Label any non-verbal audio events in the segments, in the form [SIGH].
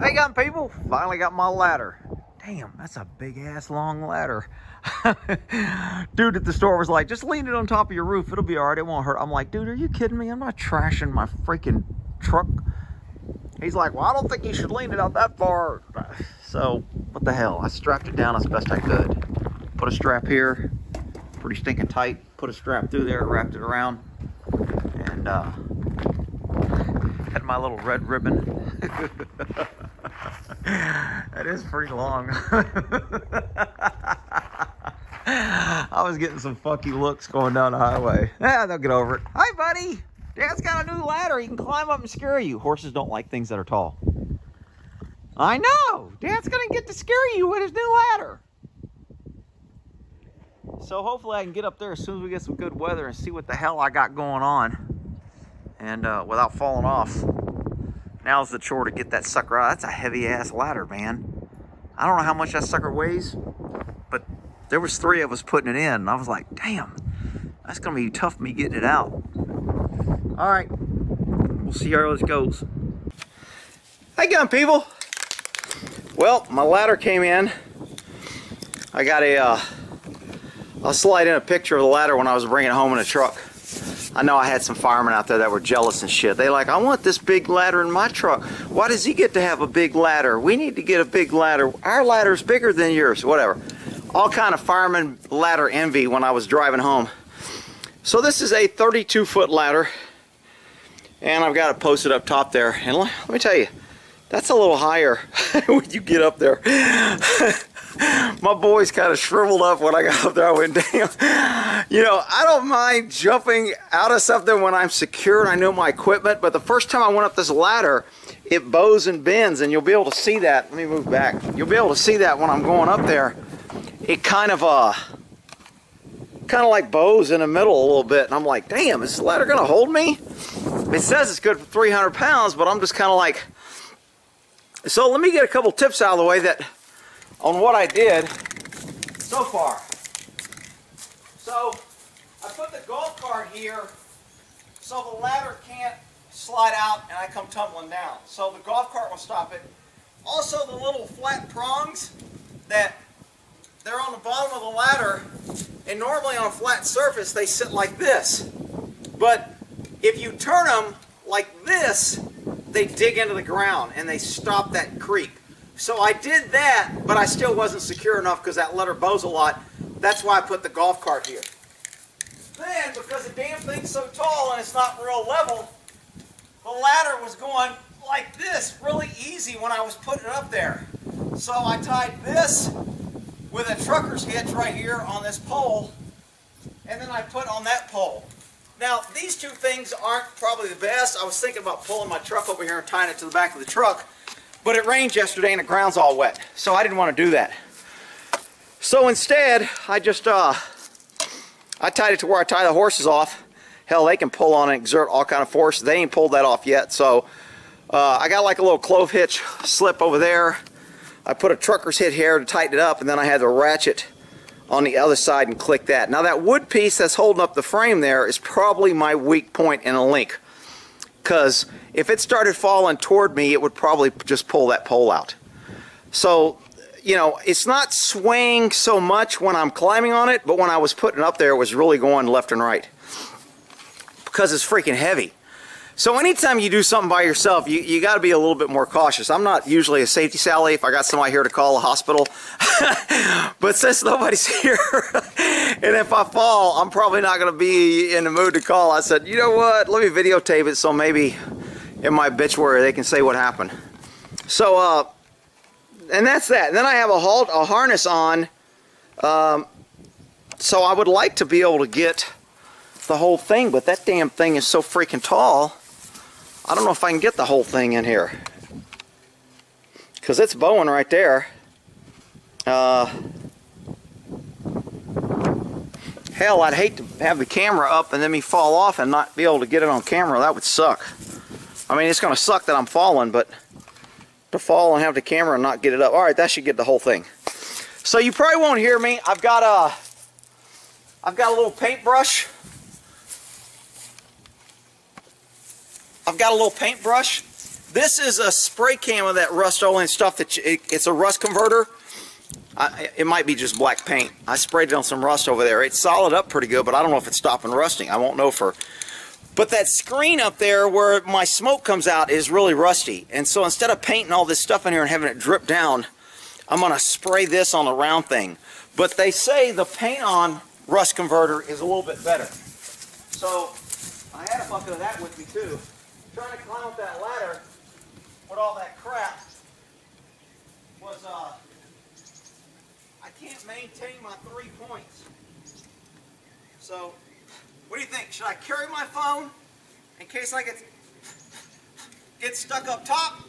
Hey, gun people, finally got my ladder. Damn, that's a big ass long ladder. [LAUGHS] dude at the store was like, just lean it on top of your roof. It'll be all right. It won't hurt. I'm like, dude, are you kidding me? I'm not trashing my freaking truck. He's like, well, I don't think you should lean it out that far. [SIGHS] So, what the hell? I strapped it down as best I could. Put a strap here, pretty stinking tight. Put a strap through there, wrapped it around, and uh, had my little red ribbon. [LAUGHS] that is pretty long. [LAUGHS] I was getting some funky looks going down the highway. Yeah, [LAUGHS] they'll get over it. Hi, buddy. Dad's got a new ladder. He can climb up and scare you. Horses don't like things that are tall. I know. Dad's going to get to scare you with his new ladder. So hopefully I can get up there as soon as we get some good weather and see what the hell I got going on. And uh, without falling off. Now's the chore to get that sucker out. That's a heavy ass ladder, man. I don't know how much that sucker weighs, but there was three of us putting it in. And I was like, damn, that's gonna be tough me getting it out. All right, we'll see how this goes. Hey gun people. Well, my ladder came in. I got a, uh, I'll slide in a picture of the ladder when I was bringing it home in a truck. I know I had some firemen out there that were jealous and shit. They like, I want this big ladder in my truck. Why does he get to have a big ladder? We need to get a big ladder. Our ladder's bigger than yours, whatever. All kind of fireman ladder envy when I was driving home. So this is a 32 foot ladder and I've got it posted up top there. And let me tell you, that's a little higher [LAUGHS] when you get up there. [LAUGHS] my boys kind of shriveled up when I got up there. I went, [LAUGHS] damn. You know, I don't mind jumping out of something when I'm secure and I know my equipment, but the first time I went up this ladder, it bows and bends, and you'll be able to see that. Let me move back. You'll be able to see that when I'm going up there. It kind of, uh, kind of like bows in the middle a little bit, and I'm like, damn, is this ladder gonna hold me? It says it's good for 300 pounds, but I'm just kind of like, so let me get a couple tips out of the way that on what I did so far. So I put the golf cart here so the ladder can't slide out and I come tumbling down. So the golf cart will stop it. Also the little flat prongs that they're on the bottom of the ladder and normally on a flat surface they sit like this. But if you turn them like this, they dig into the ground and they stop that creep. So I did that, but I still wasn't secure enough because that letter bows a lot. That's why I put the golf cart here. Then, because the damn thing's so tall and it's not real level, the ladder was going like this really easy when I was putting it up there. So I tied this with a trucker's hitch right here on this pole, and then I put on that pole. Now, these two things aren't probably the best. I was thinking about pulling my truck over here and tying it to the back of the truck, but it rained yesterday and the ground's all wet, so I didn't want to do that. So instead, I just, uh, I tied it to where I tie the horses off. Hell, they can pull on and exert all kind of force. They ain't pulled that off yet, so uh, I got like a little clove hitch slip over there. I put a trucker's hit here to tighten it up, and then I had the ratchet on the other side and click that. Now that wood piece that's holding up the frame there is probably my weak point in a link because if it started falling toward me, it would probably just pull that pole out. So, you know, it's not swaying so much when I'm climbing on it, but when I was putting up there, it was really going left and right because it's freaking heavy. So anytime you do something by yourself, you, you got to be a little bit more cautious. I'm not usually a safety Sally if I got somebody here to call a hospital. [LAUGHS] but since nobody's [LAUGHS] here, and if I fall, I'm probably not going to be in the mood to call. I said, you know what, let me videotape it so maybe in my obituary they can say what happened. So, uh, and that's that. And then I have a, halt, a harness on. Um, so I would like to be able to get the whole thing, but that damn thing is so freaking tall. I don't know if I can get the whole thing in here. Because it's bowing right there. Uh, hell, I'd hate to have the camera up and then me fall off and not be able to get it on camera. That would suck. I mean, it's going to suck that I'm falling, but to fall and have the camera and not get it up. All right, that should get the whole thing. So you probably won't hear me. I've got a, I've got a little paintbrush I've got a little paintbrush This is a spray can of that Rust-Oleum stuff. That you, it, it's a rust converter. I, it might be just black paint. I sprayed it on some rust over there. It's solid up pretty good, but I don't know if it's stopping rusting. I won't know for. But that screen up there where my smoke comes out is really rusty. And so instead of painting all this stuff in here and having it drip down, I'm going to spray this on the round thing. But they say the paint on rust converter is a little bit better. So I had a bucket of that with me too. Trying to climb up that ladder with all that crap was, uh, I can't maintain my three points. So, what do you think? Should I carry my phone in case I get, get stuck up top?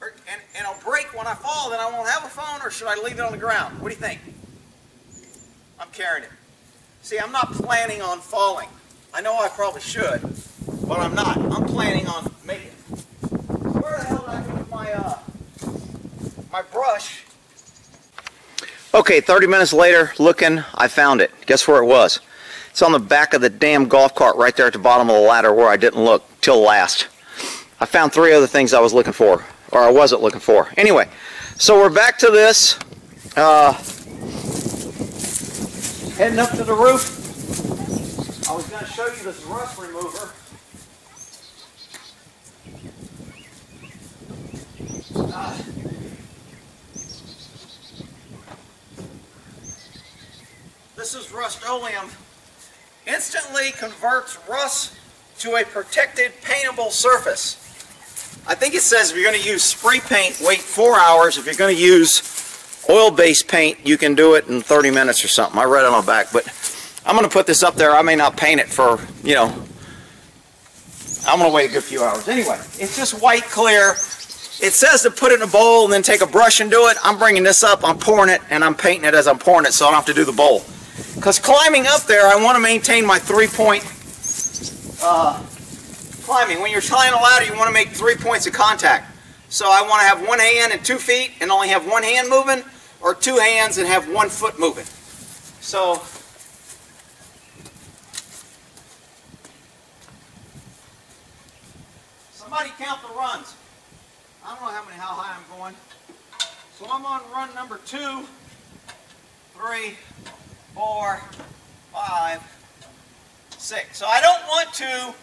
Or, and, and I'll break when I fall, then I won't have a phone, or should I leave it on the ground? What do you think? I'm carrying it. See, I'm not planning on falling. I know I probably should, but I'm not. I'm planning on making it. Where the hell did I put my, uh, my brush? Okay, 30 minutes later, looking, I found it. Guess where it was? It's on the back of the damn golf cart right there at the bottom of the ladder where I didn't look till last. I found three other things I was looking for, or I wasn't looking for. Anyway, so we're back to this. Uh, heading up to the roof. I was going to show you this rust remover. This is Rust-Oleum. Instantly converts rust to a protected paintable surface. I think it says if you're going to use spray paint, wait four hours. If you're going to use oil-based paint, you can do it in 30 minutes or something. I read it on the back, but I'm going to put this up there. I may not paint it for, you know, I'm going to wait a good few hours. Anyway, it's just white clear. It says to put it in a bowl and then take a brush and do it. I'm bringing this up, I'm pouring it, and I'm painting it as I'm pouring it so I don't have to do the bowl. Because climbing up there, I want to maintain my three-point uh, climbing. When you're climbing a ladder, you want to make three points of contact. So I want to have one hand and two feet and only have one hand moving, or two hands and have one foot moving. So somebody count the runs. I don't know how many, how high I'm going. So I'm on run number two, three, four, five, six. So I don't want to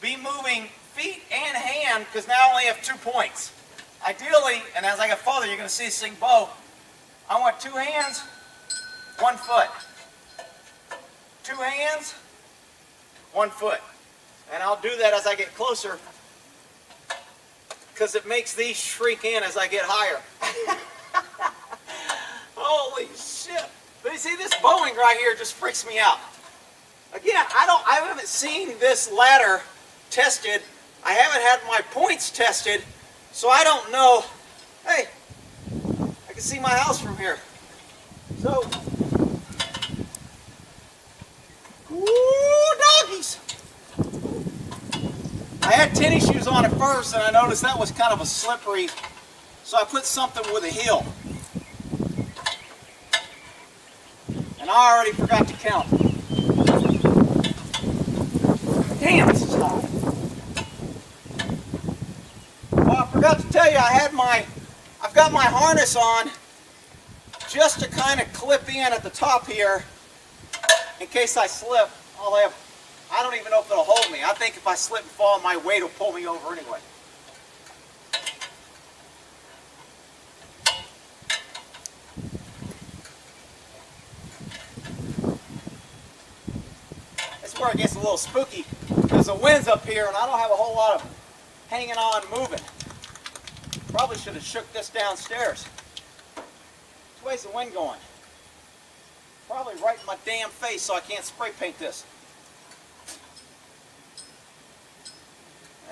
be moving feet and hand because now I only have two points. Ideally, and as I get farther, you're going to see this thing bow. I want two hands, one foot. Two hands, one foot. And I'll do that as I get closer because it makes these shrink in as I get higher. [LAUGHS] Holy shit. But you see, this bowing right here just freaks me out. Again, I don't, I haven't seen this ladder tested. I haven't had my points tested, so I don't know. Hey, I can see my house from here. So, woo, doggies. I had tennis shoes on at first, and I noticed that was kind of a slippery, so I put something with a heel. I already forgot to count. Damn, this is hot. Well, I forgot to tell you, I had my, I've got my harness on just to kind of clip in at the top here in case I slip. I'll have, I don't even know if it'll hold me. I think if I slip and fall, my weight will pull me over anyway. Where it gets a little spooky because the wind's up here and I don't have a whole lot of hanging on moving. Probably should have shook this downstairs. Way's the wind going? Probably right in my damn face so I can't spray paint this.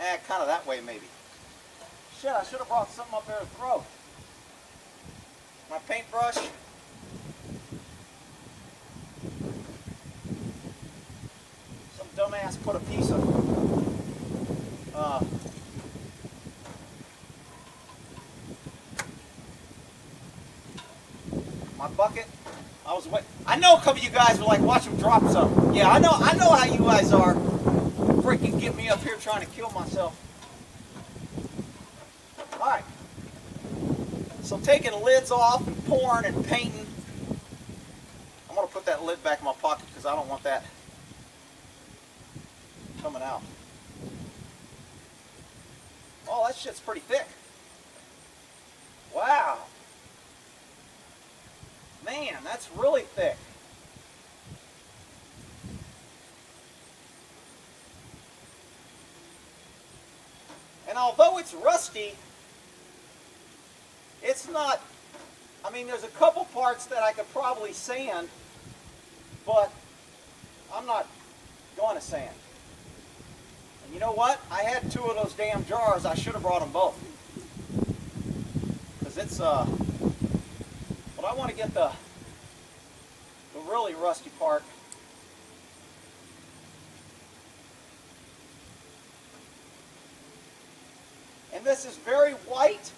Eh, kind of that way maybe. Shit, I should have brought something up there to throw. My paintbrush. Dumbass put a piece of uh, my bucket. I was wait. I know a couple of you guys were like, watch him drop some. Yeah, I know. I know how you guys are. Freaking get me up here trying to kill myself. All right. So taking lids off and pouring and painting. I'm to put that lid back in my pocket because I don't want that coming out. Oh, that shit's pretty thick. Wow. Man, that's really thick. And although it's rusty, it's not, I mean, there's a couple parts that I could probably sand, but I'm not going to sand. You know what? I had two of those damn jars. I should have brought them both. Because it's, uh, but I want to get the, the really rusty part. And this is very white.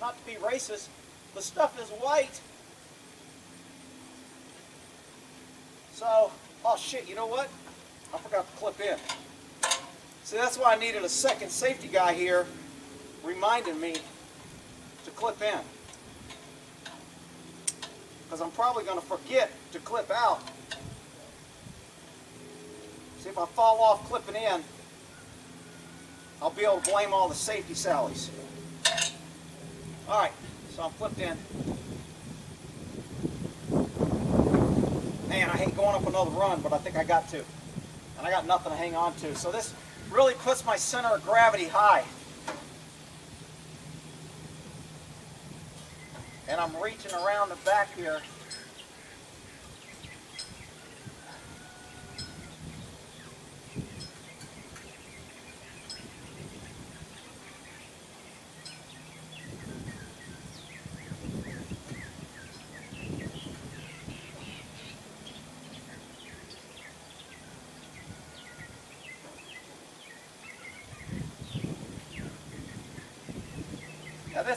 Not to be racist, the stuff is white. So, oh shit, you know what? I forgot to clip in. See, that's why I needed a second safety guy here reminding me to clip in. Because I'm probably going to forget to clip out. See, if I fall off clipping in, I'll be able to blame all the safety sallies. All right, so I'm flipped in. Man, I hate going up another run, but I think I got to. And I got nothing to hang on to. So this really puts my center of gravity high. And I'm reaching around the back here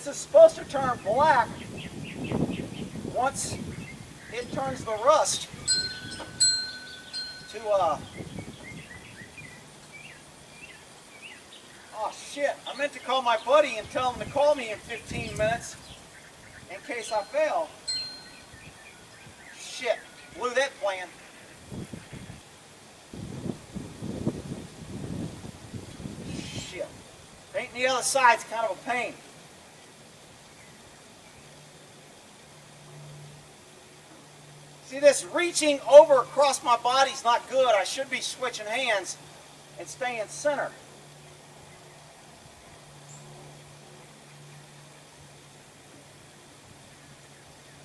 is supposed to turn black once it turns the rust to uh Oh shit, I meant to call my buddy and tell him to call me in 15 minutes in case I fail. Shit, blew that plan. Shit. Painting the other side's kind of a pain. See this reaching over across my body is not good. I should be switching hands and staying center.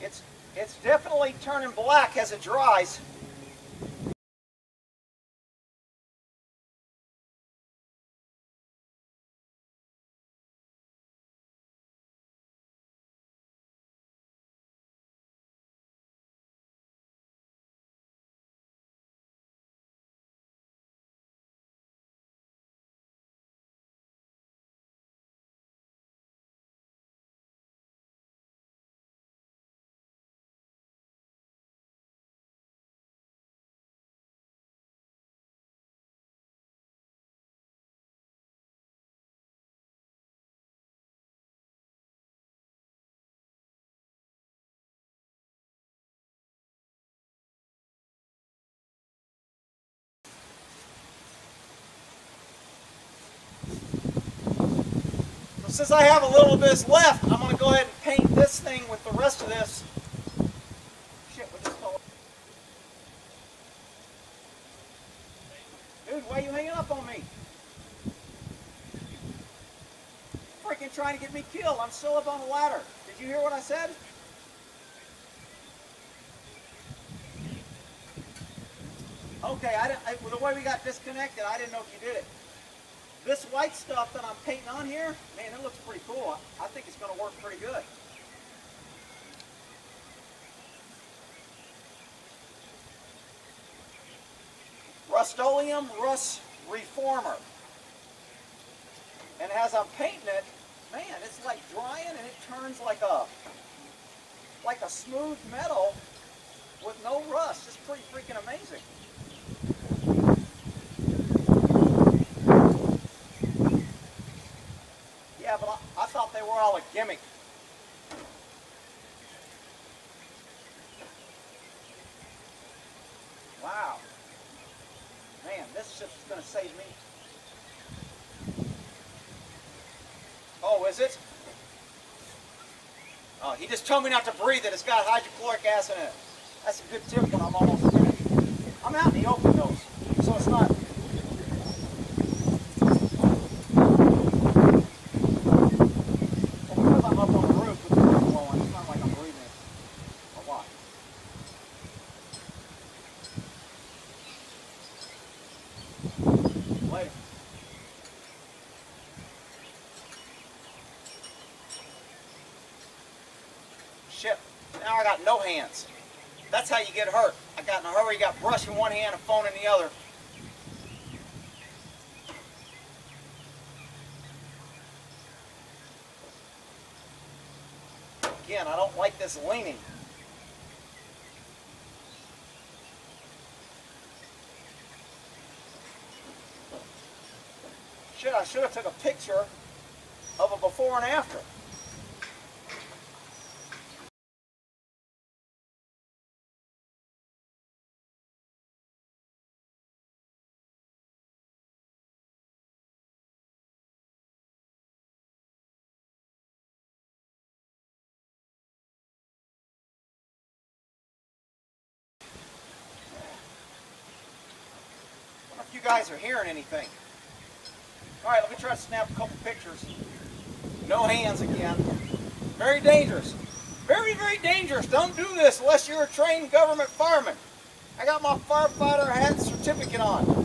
It's, it's definitely turning black as it dries. Since I have a little bit left, I'm going to go ahead and paint this thing with the rest of this. Shit, this color. Dude, why are you hanging up on me? Freaking trying to get me killed. I'm still up on the ladder. Did you hear what I said? Okay, I, I, the way we got disconnected, I didn't know if you did it. This white stuff that I'm painting on here, man, it looks pretty cool. I think it's going to work pretty good. Rust-Oleum Rust Reformer. And as I'm painting it, man, it's like drying and it turns like a like a smooth metal with no rust. It's pretty freaking amazing. Yeah, but I, I thought they were all a gimmick. Wow. Man, this ship's gonna save me. Oh, is it? Oh, he just told me not to breathe it. It's got hydrochloric acid in it. That's a good tip when I'm almost finished. I'm out in the open, though, so it's not got no hands. That's how you get hurt. I got in a hurry, got brush in one hand and phone in the other. Again, I don't like this leaning. Shit, I should have took a picture of a before and after. Guys are hearing anything. All right, let me try to snap a couple pictures. No hands again. Very dangerous. Very, very dangerous. Don't do this unless you're a trained government fireman. I got my firefighter hat certificate on.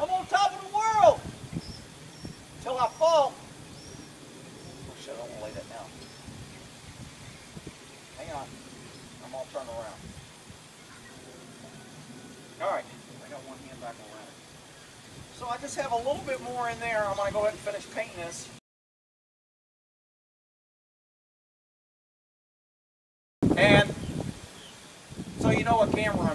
I'm on top of the world. Till I fall. Oh shit, I don't want to lay that down. Hang on. I'm all turned around. Alright, I got one hand back around. So I just have a little bit more in there. I'm going to go ahead and finish painting this. And so you know what camera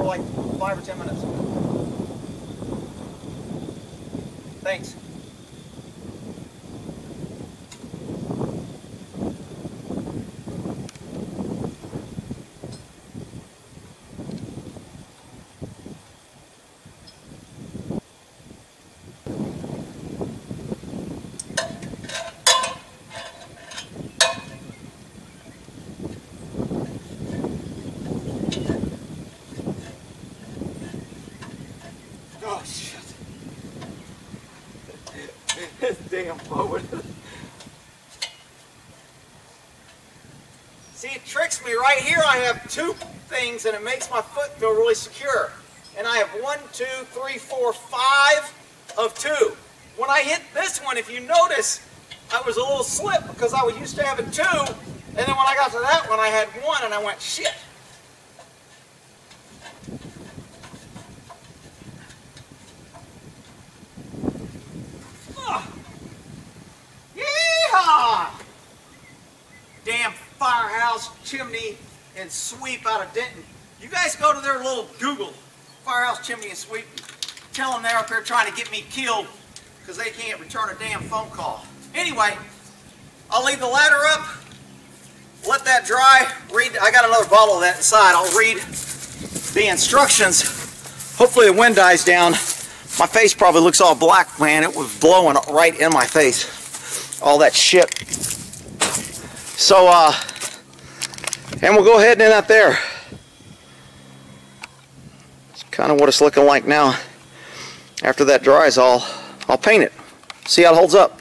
for like five or ten minutes. Thanks. Oh shit. This damn boat. See, it tricks me right here. I have two things and it makes my foot feel really secure. And I have one, two, three, four, five of two. When I hit this one, if you notice, I was a little slip because I was used to having two. And then when I got to that one, I had one and I went, shit. Ugh. Yeehaw! Damn firehouse chimney and sweep out of Denton You guys go to their little Google, Firehouse Chimney and Sweep. Tell them they're up there trying to get me killed because they can't return a damn phone call. Anyway, I'll leave the ladder up, let that dry, read, I got another bottle of that inside. I'll read the instructions. Hopefully the wind dies down. My face probably looks all black, man. It was blowing right in my face. All that shit. So, uh, and we'll go ahead and end that there. It's kind of what it's looking like now. After that dries, I'll, I'll paint it. See how it holds up.